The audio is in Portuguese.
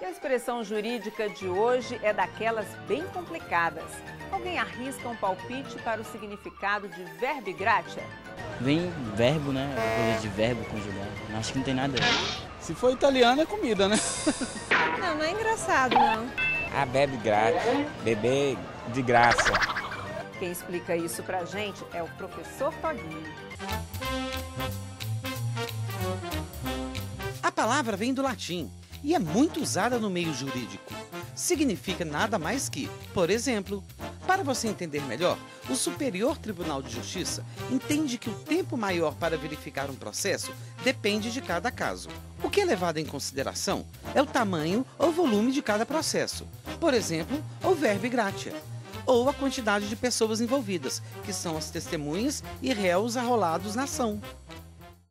E a expressão jurídica de hoje é daquelas bem complicadas. Alguém arrisca um palpite para o significado de verbo gratia? Vem verbo, né? Coisa de verbo conjugado. Acho que não tem nada a ver. Se for italiano é comida, né? Não, não é engraçado, não. Ah, bebe grátis. Beber de graça. Quem explica isso pra gente é o professor Toguinho. A palavra vem do latim e é muito usada no meio jurídico. Significa nada mais que, por exemplo, para você entender melhor, o Superior Tribunal de Justiça entende que o tempo maior para verificar um processo depende de cada caso. O que é levado em consideração é o tamanho ou volume de cada processo. Por exemplo, o verbo gratia ou a quantidade de pessoas envolvidas, que são as testemunhas e réus arrolados na ação.